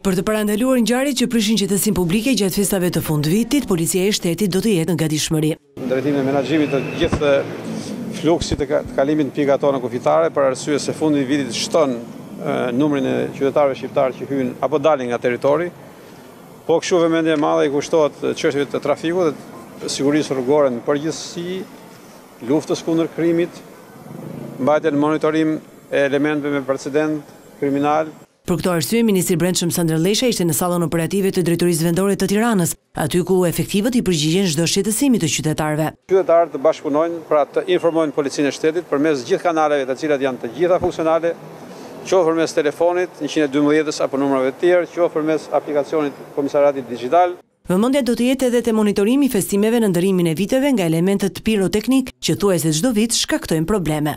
Për të parandaluar ngjarjet që prishin qetësinë publike gjatë festave të fundvitit, Policia e Shtetit do të jetë në gatishmëri. Në drejtim të menaxhimit të gjithë fluksit të kalimit në pikat tona kufitare, për arsye se fundi i vitit shton numrin e qytetarëve shqiptarë që hyjnë apo dalin nga territori. Po kështu vëmendje e madhe i kushtohet çështjeve të trafikut dhe sigurisë rrugore në përgjithësi, luftës kundër krimit, mbajtjen në monitorim e elementëve me precedent kriminal. Për këto arsye, ministri i Brendshëm Sandër Lleshaj ishte në sallën operative të Drejtorisë Vendore të Tiranës, aty ku efektivët i përgjigjen çdo shqetësimi të qytetarëve. Qytetarët të bashkëpunojnë, pra të informojnë Policinë e Shtetit përmes gjithë kanaleve të cilat janë të gjitha funksionale, qoftë përmes telefonit, njëqind e dymbëdhjetës apo numrave të tjerë, qoftë përmes aplikacionit Komisariatit Dixhital. Vëmendja do të jetë edhe te monitorimi i festimeve në ndërrimin e viteve nga elementet piroteknike që thuajse çdo vit shkaktojnë probleme.